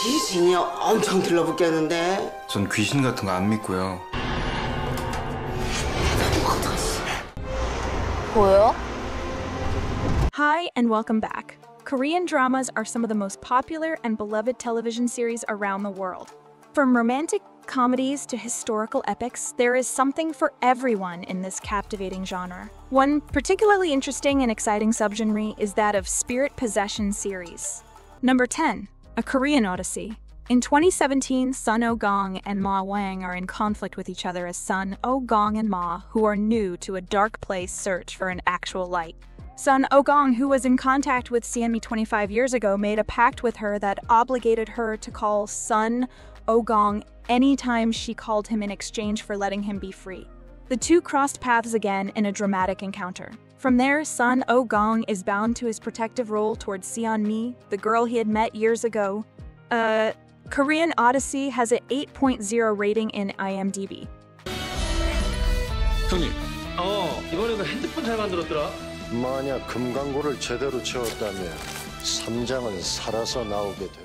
귀신이 엄청 들러붙겠는데 전 귀신 같은 거 안 믿고요. 보여? Hi, and welcome back. Korean dramas are some of the most popular and beloved television series around the world. From romantic comedies to historical epics, there is something for everyone in this captivating genre. One particularly interesting and exciting subgenre is that of spirit possession series. Number 10, a Korean Odyssey. In 2017, Sun Oh-gong and Ma Wang are in conflict with each other as Sun Oh-gong and Ma, who are new to a dark place, search for an actual light. Sun Ogong, who was in contact with Sienmi 25 years ago, made a pact with her that obligated her to call Sun Ogong anytime she called him in exchange for letting him be free. The two crossed paths again in a dramatic encounter. From there, Sun Oh Gong is bound to his protective role towards Sion Mi, the girl he had met years ago. Uh, Korean Odyssey has an 8.0 rating in IMDb. 형님, 어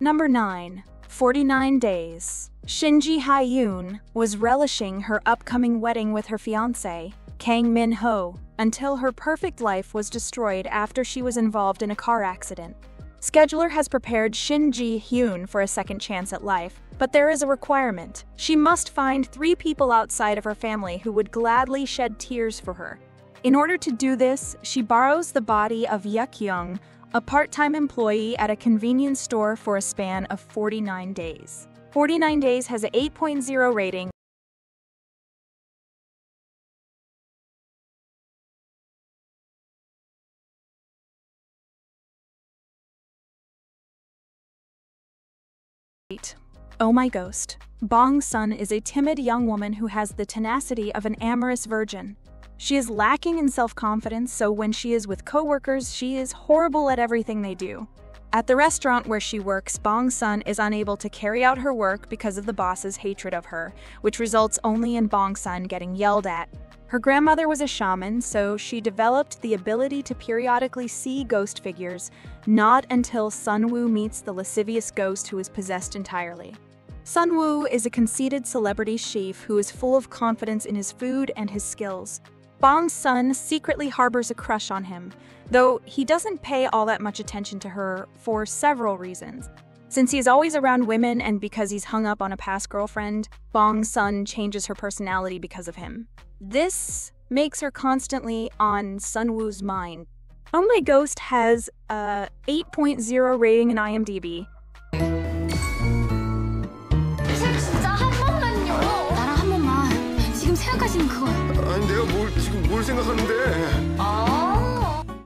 Number 9. 49 Days. Shin Ji Hyun was relishing her upcoming wedding with her fiancé, Kang Min Ho, until her perfect life was destroyed after she was involved in a car accident. Scheduler has prepared Shin Ji Hyun for a second chance at life, but there is a requirement. She must find three people outside of her family who would gladly shed tears for her. In order to do this, she borrows the body of Yuk Young, a part time employee at a convenience store for a span of 49 days. 49 Days has an 8.0 rating. Oh My Ghost. Bong Sun is a timid young woman who has the tenacity of an amorous virgin. She is lacking in self confidence, so when she is with coworkers, she is horrible at everything they do. At the restaurant where she works, Bong Sun is unable to carry out her work because of the boss's hatred of her, which results only in Bong Sun getting yelled at. Her grandmother was a shaman, so she developed the ability to periodically see ghost figures, not until Sun Woo meets the lascivious ghost who is possessed entirely. Sun Woo is a conceited celebrity chef who is full of confidence in his food and his skills. Bong Sun secretly harbors a crush on him, though he doesn't pay all that much attention to her for several reasons. Since he is always around women and because he's hung up on a past girlfriend, Bong Sun changes her personality because of him. This makes her constantly on Sunwoo's mind. Only Ghost has a 8.0 rating in IMDb.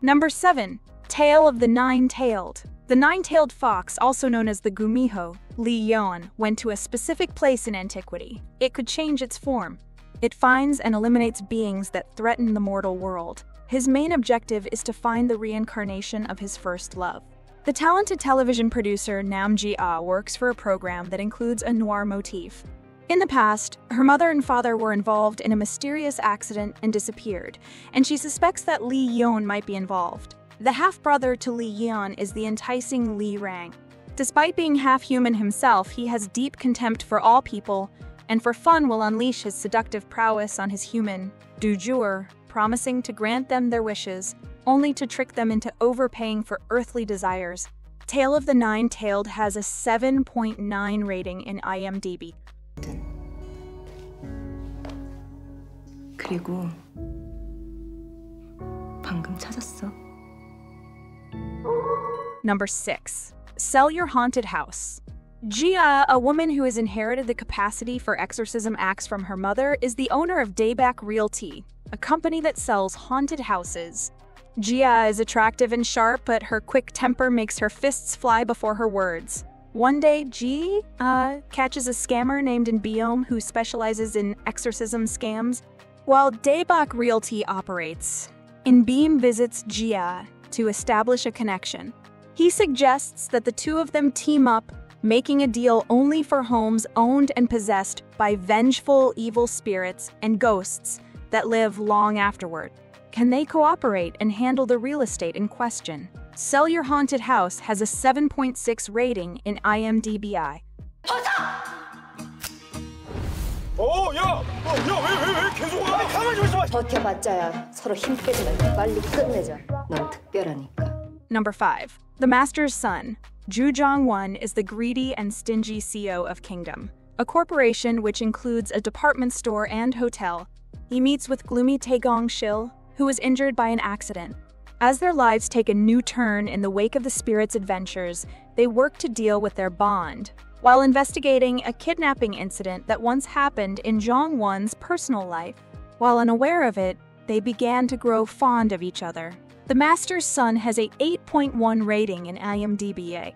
Number 7. Tale of the Nine-Tailed. The nine-tailed fox, also known as the Gumiho, Lee Yeon, went to a specific place in antiquity. It could change its form, it finds and eliminates beings that threaten the mortal world. His main objective is to find the reincarnation of his first love. The talented television producer Nam Ji-ah works for a program that includes a noir motif. In the past, her mother and father were involved in a mysterious accident and disappeared, and she suspects that Lee Yeon might be involved. The half brother to Lee Yeon is the enticing Lee Rang. Despite being half human himself, he has deep contempt for all people, and for fun will unleash his seductive prowess on his human, Du Jur, promising to grant them their wishes, only to trick them into overpaying for earthly desires. Tale of the Nine Tailed has a 7.9 rating in IMDb. 그리고 방금 찾았어. Number 6. Sell Your Haunted House. Ji-ah, a woman who has inherited the capacity for exorcism acts from her mother, is the owner of Daebak Realty, a company that sells haunted houses. Ji-ah is attractive and sharp, but her quick temper makes her fists fly before her words. One day, G uh, catches a scammer named Biome who specializes in exorcism scams, while Daebak Realty operates. In-beom visits Ji-ah to establish a connection. He suggests that the two of them team up, making a deal only for homes owned and possessed by vengeful evil spirits and ghosts that live long afterward. Can they cooperate and handle the real estate in question? Sell Your Haunted House has a 7.6 rating in IMDb. What's up? 버텨봤자야 서로 힘 빨리 끝내자. 넌 특별하니까. Number 5. The Master's Sun Ju Jong-won is the greedy and stingy CEO of Kingdom, a corporation which includes a department store and hotel. He meets with gloomy Tae Gong-shil, who was injured by an accident. As their lives take a new turn in the wake of the spirit's adventures, they work to deal with their bond, while investigating a kidnapping incident that once happened in Jong-won's personal life. While unaware of it, they began to grow fond of each other. The Master's Sun has a 8.1 rating in IMDb.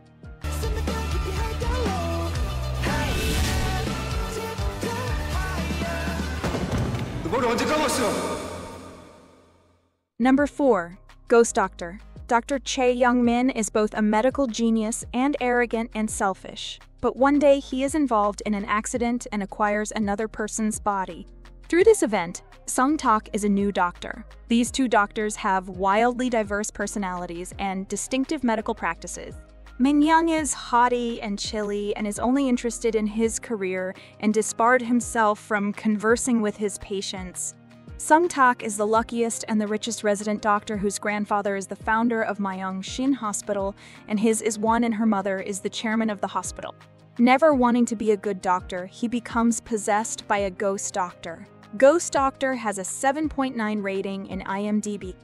Number 4. Ghost Doctor. Dr. Cha Young Min is both a medical genius and arrogant and selfish, but one day he is involved in an accident and acquires another person's body, through this event, Sung Tak is a new doctor. These two doctors have wildly diverse personalities and distinctive medical practices. Min Young is haughty and chilly and is only interested in his career and disbarred himself from conversing with his patients. Sung Tak is the luckiest and the richest resident doctor whose grandfather is the founder of Myung Shin Hospital, and his is one and her mother is the chairman of the hospital. Never wanting to be a good doctor, he becomes possessed by a ghost doctor. Ghost Doctor has a 7.9 rating in IMDb.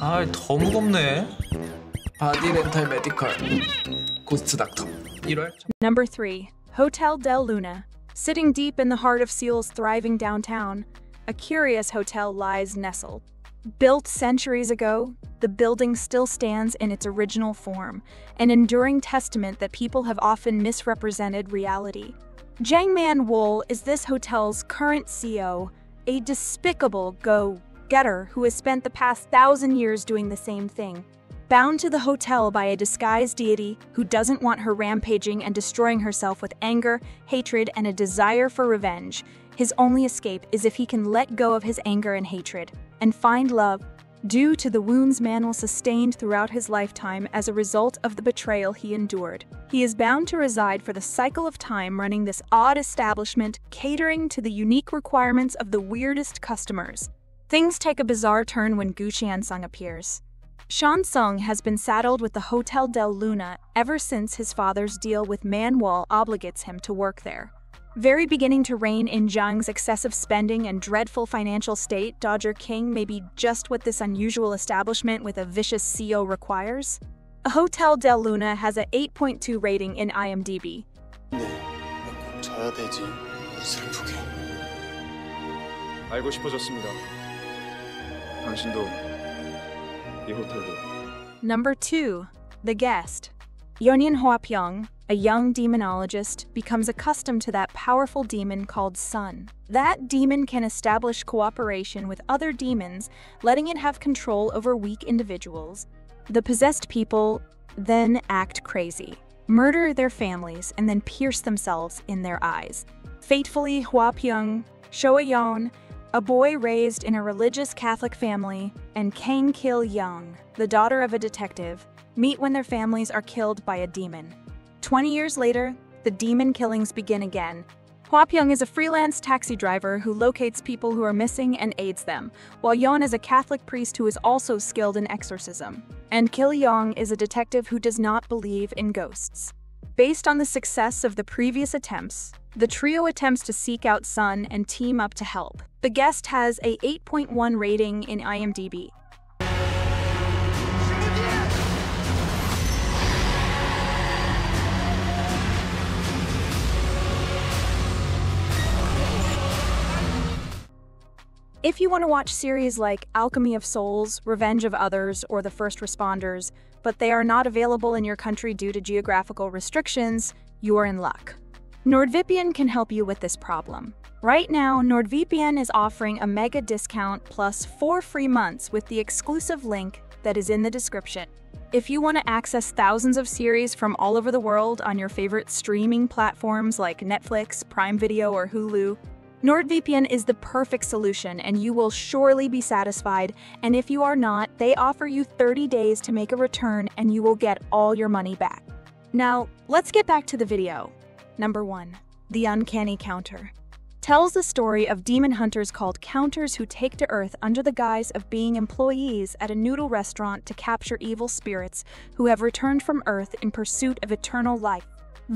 아, 더 무겁네. 바디 렌탈 메디컬 고스트 닥터 1월 Number 3. Hotel Del Luna. Sitting deep in the heart of Seoul's thriving downtown, a curious hotel lies nestled. Built centuries ago, the building still stands in its original form, an enduring testament that people have often misrepresented reality. Jang Man-wol is this hotel's current CEO, a despicable go getter who has spent the past thousand years doing the same thing. Bound to the hotel by a disguised deity who doesn't want her rampaging and destroying herself with anger, hatred, and a desire for revenge, his only escape is if he can let go of his anger and hatred and find love due to the wounds Man-wol sustained throughout his lifetime as a result of the betrayal he endured. He is bound to reside for the cycle of time running this odd establishment, catering to the unique requirements of the weirdest customers. Things take a bizarre turn when Gu Chan-sung appears. Chan-sung has been saddled with the Hotel del Luna ever since his father's deal with Man-wol obligates him to work there. Very beginning to reign in Jang's excessive spending and dreadful financial state, Dodger King may be just what this unusual establishment with a vicious CEO requires. A Hotel Del Luna has a 8.2 rating in IMDb. Number 2. The Guest. Yeonin Hwapyong, a young demonologist, becomes accustomed to that powerful demon called Sun. That demon can establish cooperation with other demons, letting it have control over weak individuals. The possessed people then act crazy, murder their families, and then pierce themselves in their eyes. Fatefully, Hwapyeong, Shoayeon, a boy raised in a religious Catholic family, and Kang Kil Young, the daughter of a detective, meet when their families are killed by a demon. 20 years later, the demon killings begin again. Hwapyeong is a freelance taxi driver who locates people who are missing and aids them, while Yeon is a Catholic priest who is also skilled in exorcism. And Kil Young is a detective who does not believe in ghosts. Based on the success of the previous attempts, the trio attempts to seek out Sun and team up to help. The guest has a 8.1 rating in IMDb. If you want to watch series like Alchemy of Souls, Revenge of Others, or The First Responders, but they are not available in your country due to geographical restrictions, you are in luck. NordVPN can help you with this problem. Right now, NordVPN is offering a mega discount plus four free months with the exclusive link that is in the description. If you want to access thousands of series from all over the world on your favorite streaming platforms like Netflix, Prime Video, or Hulu, NordVPN is the perfect solution and you will surely be satisfied. And if you are not, they offer you 30 days to make a return and you will get all your money back. Now, let's get back to the video. Number 1. The Uncanny Counter tells the story of demon hunters called counters who take to Earth under the guise of being employees at a noodle restaurant to capture evil spirits who have returned from Earth in pursuit of eternal life.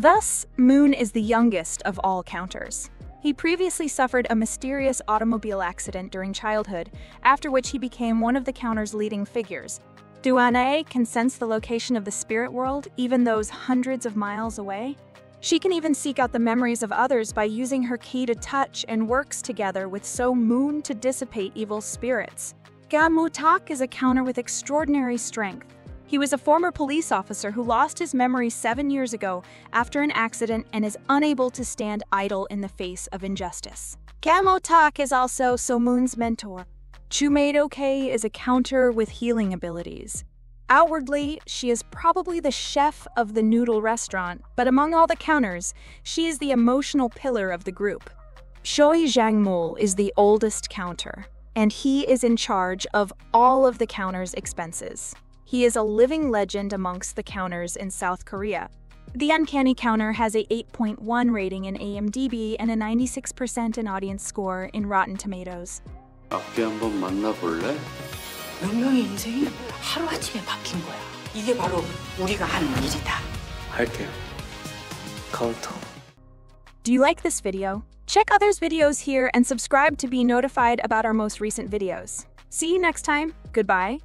So Moon is the youngest of all counters. He previously suffered a mysterious automobile accident during childhood, after which he became one of the counter's leading figures. Duane can sense the location of the spirit world, even those hundreds of miles away. She can even seek out the memories of others by using her key to touch and works together with So Moon to dissipate evil spirits. Gamotak is a counter with extraordinary strength. He was a former police officer who lost his memory seven years ago after an accident and is unable to stand idle in the face of injustice. Gamotak is also So Moon's mentor. Chu Mae-ok is a counter with healing abilities. Outwardly, she is probably the chef of the noodle restaurant, but among all the counters, she is the emotional pillar of the group. Choi Jang-mul is the oldest counter, and he is in charge of all of the counter's expenses. He is a living legend amongst the counters in South Korea. The Uncanny Counter has a 8.1 rating in IMDb and a 96% in audience score in Rotten Tomatoes. Do you like this video? Check others videos here and subscribe to be notified about our most recent videos. See you next time. Goodbye.